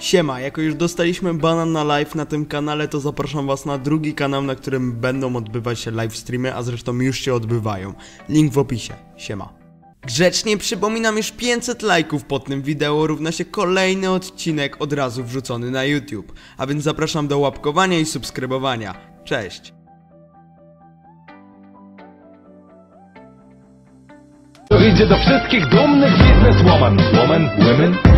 Siema, jako już dostaliśmy banan na live na tym kanale, to zapraszam was na drugi kanał, na którym będą odbywać się live streamy, a zresztą już się odbywają. Link w opisie. Siema. Grzecznie przypominam, już 500 lajków pod tym wideo równa się kolejny odcinek od razu wrzucony na YouTube. A więc zapraszam do łapkowania i subskrybowania. Cześć! To idzie do wszystkich dumnych bizneswoman Woman, women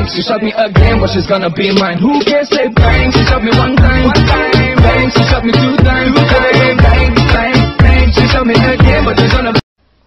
bang, she shot me again, but she's gonna be mine. Who can say bang? She shot me one time. One time. Bang, she shot me two times. Two times. Bang, bang, bang, she shot me again, but she's gonna.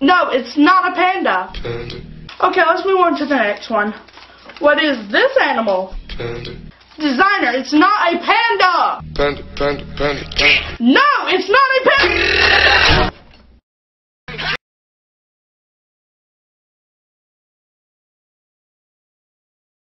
No, it's not a panda. Okay, let's move on to the next one. What is this animal? Designer, it's not a panda. Panda, panda, panda, panda. No, it's not a panda.